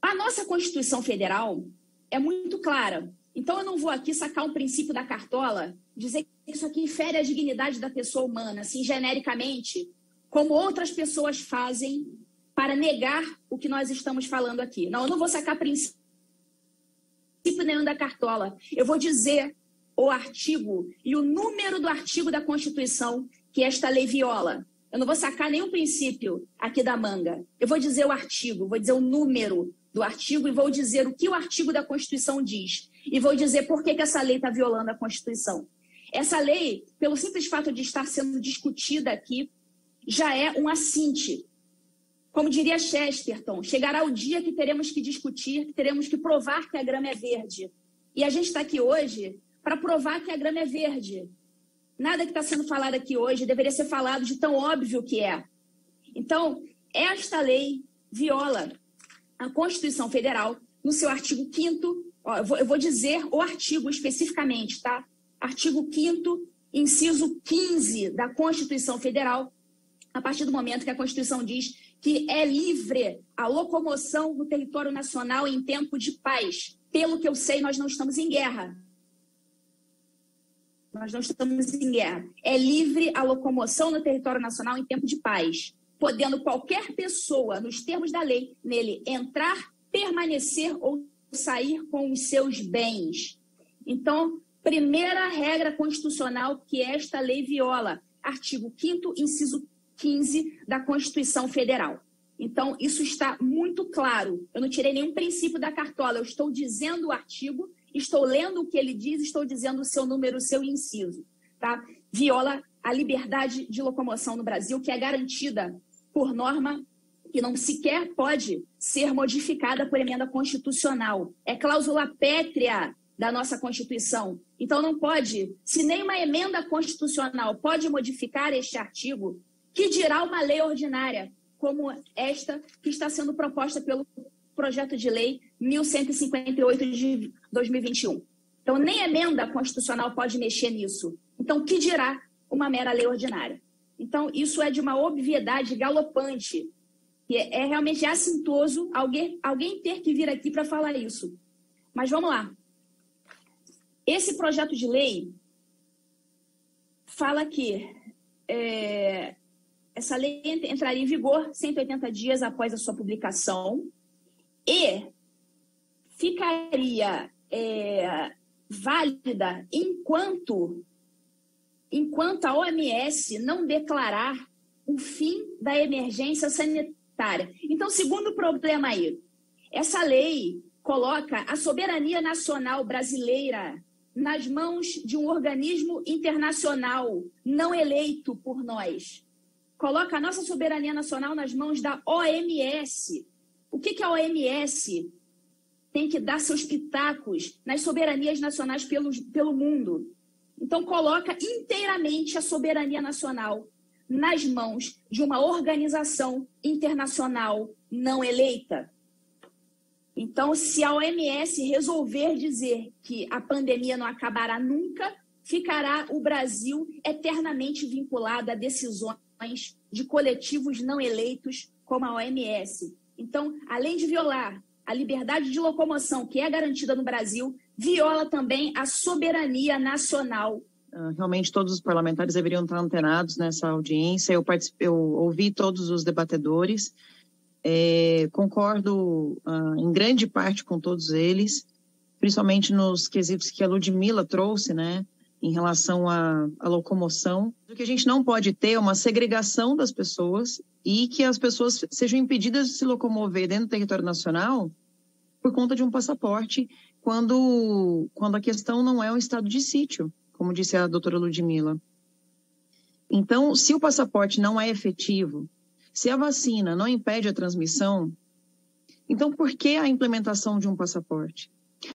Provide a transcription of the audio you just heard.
A nossa Constituição Federal é muito clara. Então, eu não vou aqui sacar um princípio da cartola, dizer que isso aqui infere a dignidade da pessoa humana, assim, genericamente, como outras pessoas fazem para negar o que nós estamos falando aqui. Não, eu não vou sacar princípio nenhum da cartola. Eu vou dizer o artigo e o número do artigo da Constituição que esta lei viola. Eu não vou sacar nenhum princípio aqui da manga. Eu vou dizer o artigo, vou dizer o número do artigo e vou dizer o que o artigo da Constituição diz. E vou dizer por que, que essa lei está violando a Constituição. Essa lei, pelo simples fato de estar sendo discutida aqui, já é um assinte. Como diria Chesterton, chegará o dia que teremos que discutir, que teremos que provar que a grama é verde. E a gente está aqui hoje para provar que a grama é verde. Nada que está sendo falado aqui hoje deveria ser falado de tão óbvio que é. Então, esta lei viola a Constituição Federal no seu artigo 5 eu vou dizer o artigo especificamente, tá? Artigo 5 inciso 15 da Constituição Federal, a partir do momento que a Constituição diz que é livre a locomoção no território nacional em tempo de paz. Pelo que eu sei, nós não estamos em guerra. Nós não estamos em guerra. É livre a locomoção no território nacional em tempo de paz, podendo qualquer pessoa, nos termos da lei, nele entrar, permanecer ou sair com os seus bens. Então, primeira regra constitucional que esta lei viola, artigo 5 inciso 15 da Constituição Federal. Então, isso está muito claro. Eu não tirei nenhum princípio da cartola, eu estou dizendo o artigo, estou lendo o que ele diz, estou dizendo o seu número, o seu inciso. Tá? Viola a liberdade de locomoção no Brasil, que é garantida por norma que não sequer pode ser modificada por emenda constitucional. É cláusula pétrea da nossa Constituição. Então, não pode, se nem uma emenda constitucional pode modificar este artigo, que dirá uma lei ordinária, como esta que está sendo proposta pelo projeto de lei 1158 de 2021. Então, nem emenda constitucional pode mexer nisso. Então, que dirá uma mera lei ordinária? Então, isso é de uma obviedade galopante. E é, é realmente assintoso alguém, alguém ter que vir aqui para falar isso. Mas vamos lá. Esse projeto de lei fala que é, essa lei entraria em vigor 180 dias após a sua publicação e ficaria é, válida enquanto, enquanto a OMS não declarar o fim da emergência sanitária. Então, segundo problema aí, essa lei coloca a soberania nacional brasileira nas mãos de um organismo internacional não eleito por nós coloca a nossa soberania nacional nas mãos da OMS. O que, que a OMS tem que dar seus pitacos nas soberanias nacionais pelo, pelo mundo? Então, coloca inteiramente a soberania nacional nas mãos de uma organização internacional não eleita. Então, se a OMS resolver dizer que a pandemia não acabará nunca, ficará o Brasil eternamente vinculado a decisões de coletivos não eleitos como a OMS. Então, além de violar a liberdade de locomoção que é garantida no Brasil, viola também a soberania nacional. Ah, realmente todos os parlamentares deveriam estar antenados nessa audiência. Eu, eu ouvi todos os debatedores, é, concordo uh, em grande parte com todos eles, principalmente nos quesitos que a Ludmilla trouxe, né? Em relação à, à locomoção. O que a gente não pode ter é uma segregação das pessoas e que as pessoas sejam impedidas de se locomover dentro do território nacional por conta de um passaporte, quando, quando a questão não é um estado de sítio, como disse a doutora Ludmilla. Então, se o passaporte não é efetivo, se a vacina não impede a transmissão, então por que a implementação de um passaporte?